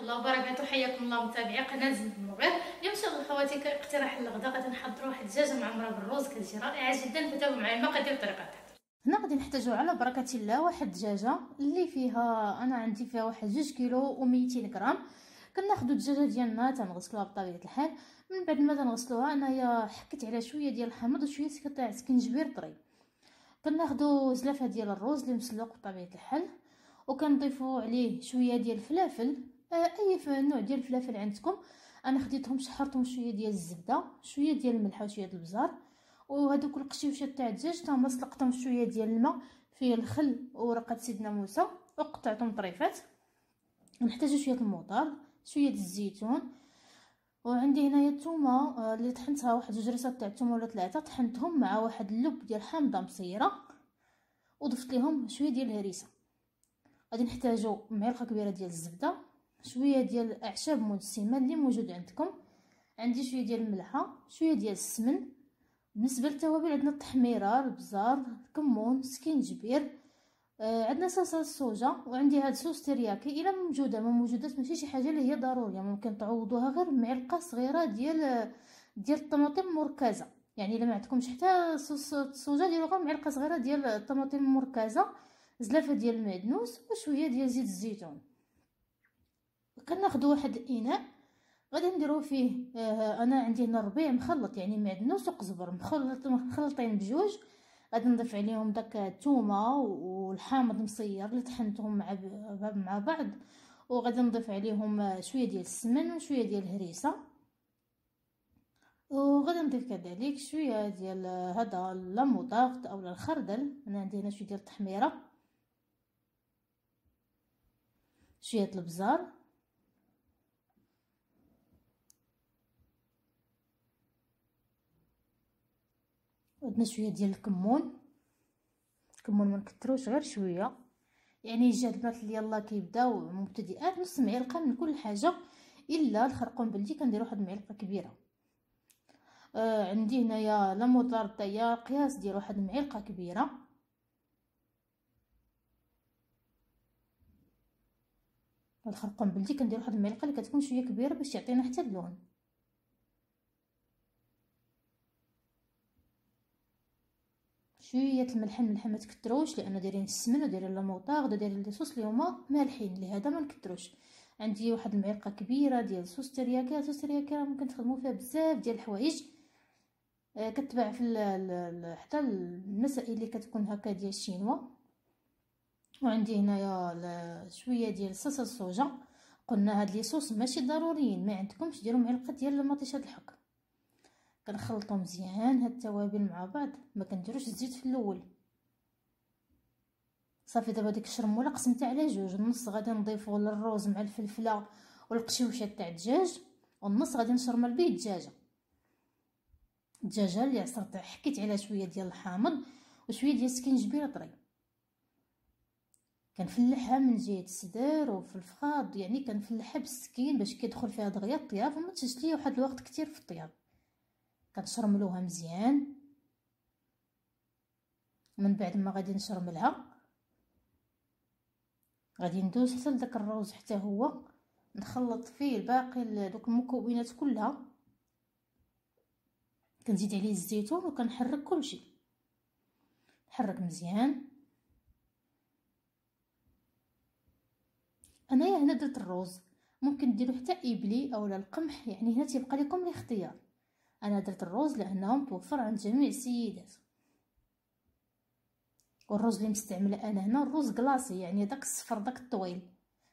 الله وبركاته. حياكم الله متابعي قناة زند المغير اليوم الله خواتي كاقتراح اللغدا غادي نحضروا واحد الدجاجه معمره بالروز كتجي رائعة جدا فتابعوا معايا المقادير التحضير هنا غادي نحتاجو على بركة الله واحد الدجاجه اللي فيها أنا عندي فيها واحد جوج كيلو و200 غرام. كناخذوا الدجاجه ديالنا تنغسلوها بطبيعة الحال. من بعد ما تنغسلوها أنايا حكيت على شوية ديال الحامض وشوية قطع سكنجبير طري. كناخذوا زلافة ديال الروز اللي مسلوق بطبيعة الحال. وكنضيفوا عليه شوية ديال الفلافل. أي نوع ديال الفلافل عندكم أنا خديتهم شحرتهم شوية ديال الزبدة شوية ديال الملح وشويه ديال البزار وهذوك القشيوشة تاع الدجاج تما سلقتهم شوية ديال الماء فيه الخل ورقة سيدنا موسى وقطعتهم طريفات نحتاجو شوية الموطار شوية الزيتون وعندي هنايا الثومه آه، اللي طحنتها واحد جوج تاع الثومه ولا ثلاثة طحنتهم مع واحد اللب ديال حامضه مصيرة وضفت لهم شوية ديال الهريسة. غادي نحتاجو معلقة كبيرة ديال الزبدة. شوية ديال الأعشاب منسمة اللي موجود عندكم. عندي شوية ديال الملحة شوية ديال السمن. بالنسبة للتوابل عندنا التحميره البزار الكمون سكينجبير. آه عندنا صلصة الصوجة وعندي هاد sauce teriyaki. إلا موجودة ما موجودات ماشي شي حاجة اللي هي ضرورية. ممكن تعوضوها غير بمعلقه صغيرة ديال ديال الطماطم المركزه يعني إلا ما عندكمش حتى صوص الصوجة ديروا غير معلقة صغيرة ديال الطماطم المركزه زلافة ديال المعدنوس وشوية ديال زيت الزيتون. كناخذوا واحد الإناء غادي نديرو فيه آه أنا عندي هنا ربيع مخلط يعني معدنوس وقزبر مخلط مخلطين بجوج غادي نضيف عليهم داك الثومه والحامض مصير اللي طحنتهم مع مع بعض وغادي نضيف عليهم شوية ديال السمن وشوية ديال الهريسة. وغادي نضيف كذلك شوية ديال هذا لاموطارد أو الخردل أنا عندي هنا شوية ديال التحميرة. شوية البزار. عندنا شوية ديال الكمون. الكمون ما نكثروش غير شوية. يعني يجي البنات اللي يلاه كيبداو مبتدئات نص معلقة من كل حاجة إلا الخرقوم بلدي كندير واحد المعلقه كبيرة. آه عندي هنايا لا موطاردا قياس ديال واحد المعلقه كبيرة. الخرقوم بلدي كندير واحد المعلقه اللي كتكون شوية كبيرة باش يعطينا حتى اللون. شوية الملح الملح ما تكتروش لأن دايرين السمن ودايرين لاموطارد ودايرين لي صوص اللي هما مالحين لهذا ما نكتروش. عندي واحد المعلقة كبيرة ديال صوص ترياكي صوص ترياكي ممكن تخدموا فيها بزاف ديال الحوايج. آه كتباع في حتى المسائل اللي كتكون هكا ديال الشينوا. وعندي هنايا شوية ديال صلصة الصوجه قلنا هاد لي صوص ماشي ضروريين ما عندكمش. ديروا معلقة ديال مطيشه الحك. كنخلطو مزيان هاد التوابل مع بعض ما كنديروش الزيت في الأول. صافي دابا ديك الشرمولة قسمتها على جوج النص غادي نضيفو للروز مع الفلفلة والقشيوشة تاع الدجاج والنص غادي نشرمل به الدجاجة. الدجاجة اللي عصرت حكيت عليها شوية ديال الحامض وشوية ديال السكينجبير طري. كنفلحها من جهة الصدر وفي يعني كنفلحها بالسكين باش كيدخل فيها دغيا الطياب وما تشدش ليا واحد الوقت كتير في الطياب. كنشرملوها مزيان. من بعد ما غادي نشرملها غادي ندوز حتى لداك الروز حتى هو. نخلط فيه باقي دوك المكونات كلها. كنزيد عليه الزيتون وكنحرك كلشي. نحرك مزيان. أنايا هنا درت الروز. ممكن ديروا حتى إبلي أولا القمح يعني هنا تيبقى لكم الاختيار. أنا درت الروز لأنه متوفر عند جميع السيدات. والرز اللي مستعملة أنا هنا الرز كلاصي يعني داك الصفر داك الطويل.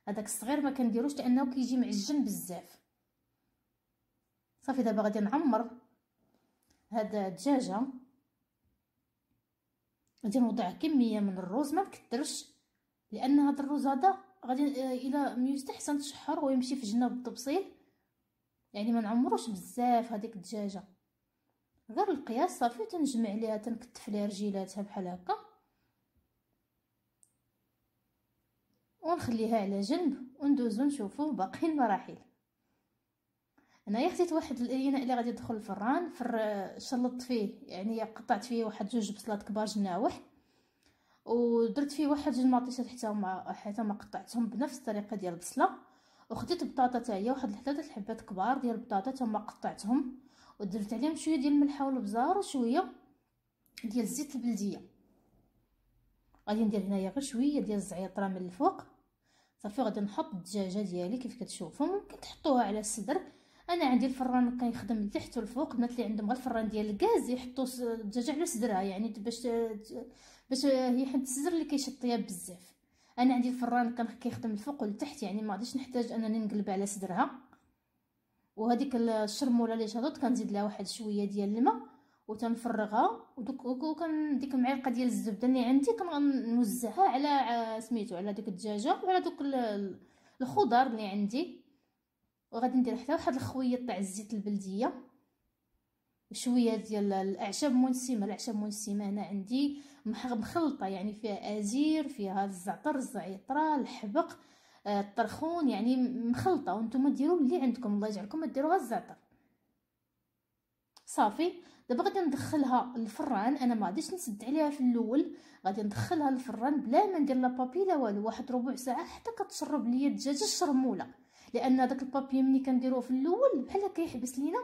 هذاك الصغير ما كنديروش لأنه كيجي معجن بزاف. صافي دابا غادي نعمر هاد الدجاجة. غادي نوضع كمية من الرز ما نكثرش لأن هاد الرز هذا غادي إلى يستحسن تشحر ويمشي في جناب التبصيل يعني ما نعمروش بزاف هذيك الدجاجة. غير القياس صافي تنجمع عليها تنكتف ليها رجيلاتها بحال هكا. ونخليها على جنب وندوزو نشوفو باقي المراحل هنايا خديت واحد الاناء اللي غادي يدخل الفران فر شلطت فيه يعني قطعت فيه واحد جوج بصلات كبار جناوح. ودرت فيه واحد جوج مطيشات حتى هما حتى ما قطعتهم بنفس الطريقة ديال البصلة. وخديت بطاطا هي واحد ثلاثة الحبات كبار ديال البطاطا تما قطعتهم. ودرت عليهم شوية ديال الملح والبزار وشوية ديال الزيت البلدية. غادي ندير هنايا غير شوية ديال الزعيطره من الفوق. صافي غادي نحط الدجاجة ديالي كيف كتشوفوا. ممكن تحطوها على الصدر. أنا عندي الفران كيخدم لتحت والفوق البنات اللي عندهم غير الفران ديال الغاز يحطوا الدجاجة على صدرها يعني باش باش هي حد الصدر اللي كيشطيها بزاف. أنا عندي الفران كان كيخدم الفوق والتحت يعني ما غاديش نحتاج أنني نقلب على صدرها. وهذيك الشرمولة اللي شاطت كنزيد لها واحد شوية ديال الماء وتنفرغها. ودوك وكان ديك المعلقة ديال الزبدة اللي عندي كنوزعها على سميتو على ديك الدجاجة وعلى دوك الخضر اللي عندي. وغادي ندير حتى واحد الخويط تاع الزيت البلدية. شوية ديال الأعشاب منسمه الأعشاب منسمه هنا عندي. مخلطة يعني فيها أزير فيها الزعتر الزعتره الحبق آه، الطرخون يعني مخلطة. وأنتم ديروا اللي عندكم الله يجعلكم ديروها الزعتر. صافي. دابا غادي ندخلها للفران أنا ما غاديش نسد عليها في الأول. غادي ندخلها للفران بلا ما ندير لا بابي لا والو. واحد ربع ساعة حتى كتشرب ليا الدجاجه الشرموله لأن داك البابي ملي كنديروه في الأول بحال كيحبس لينا.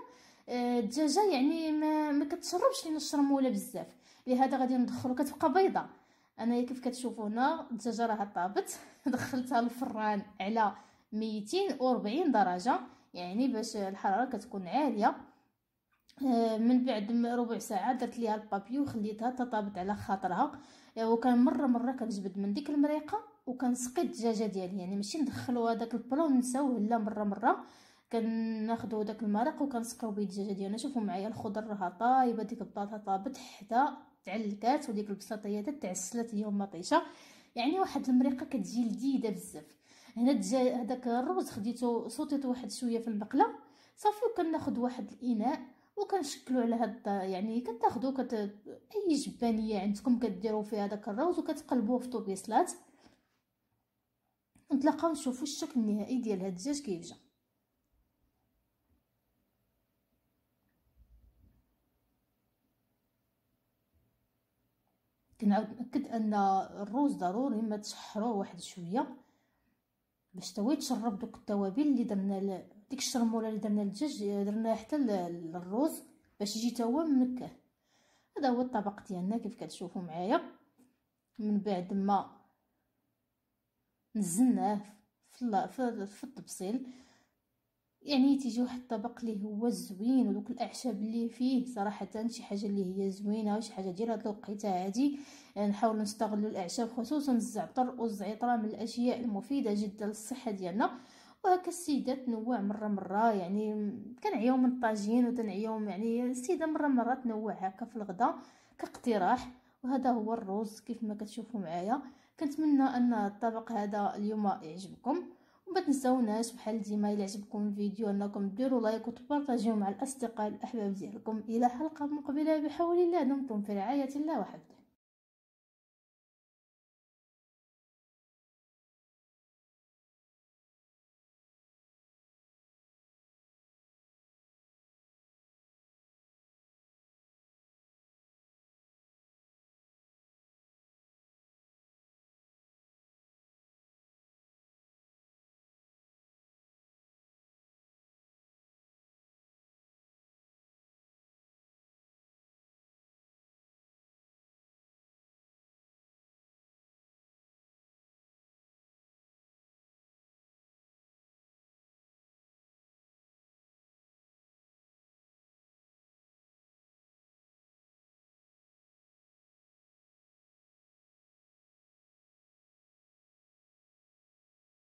الدجاجة يعني ما, ما كتشربش لينا الشرمولة بزاف. لهذا غادي ندخلو. كتبقى بيضة. أنا كيف كتشوفوا هنا الدجاجة راها طابت. دخلتها للفران على 240 درجة. يعني باش الحرارة كتكون عالية. آه، من بعد ربع ساعة درت ليها البابي وخليتها تطابت على خاطرها. آه، وكان مرة مرة كنجبد من ديك المريقة وكنسقي الدجاجة ديالي. يعني ماشي ندخلو هذاك البلو ونساوه لا مرة مرة. كناخذوا داك المرق وكنسقيو به الدجاجة ديالنا. شوفوا معايا الخضر راها طايبة ديك البطاطا طابت حتى تعلكات وديك البساطيه تعسلات اليوم مطيشة. يعني واحد المريقة كتجي لذيذة بزاف. هنا هذاك الرز خديته صوتيته واحد شوية في المقله صافي وكناخذ واحد الإناء وكنشكلو على هاد يعني كتاخذوا كت... أي جبانية عندكم كديروا فيها داك الروز وكتقلبوه في طوبيسلات نتلاقاو نشوفوا الشكل النهائي ديال هاد الدجاج كيف ناكد أن الروز ضروري ما تشحروه واحد شوية باش توي تشرب دوك التوابل اللي درنا ديك الشرمولة اللي درنا للدجاج درنا حتى للروز باش يجي تا هو منكه هذا هو الطبق ديالنا كيف كتشوفوا معايا. من بعد ما نزلناه في في الطبسيل يعني تيجي واحد الطبق اللي هو زوين ودوك الأعشاب اللي فيه صراحة شي حاجة اللي هي زوينة وشي حاجة ديال هاد الوقيتة هادي. يعني نحاول نستغلوا الأعشاب خصوصا الزعتر والزعتره من الأشياء المفيدة جدا للصحة ديالنا. وهكا السيدات تنوع مرة مرة يعني كنعياو من الطاجين وتنعياو يعني السيدة مرة مرة تنوع هكا في الغداء كاقتراح. وهذا هو الرز كيف ما كتشوفوا معايا. كنتمنى أن الطبق هذا اليوم يعجبكم. وما تنساوناش بحال ديما إلى عجبكم الفيديو أنكم ديروا لايك وتبارطاجيوه مع الأصدقاء الأحباب ديالكم إلى حلقة مقبلة بحول الله دمتم في رعاية الله وحفظه.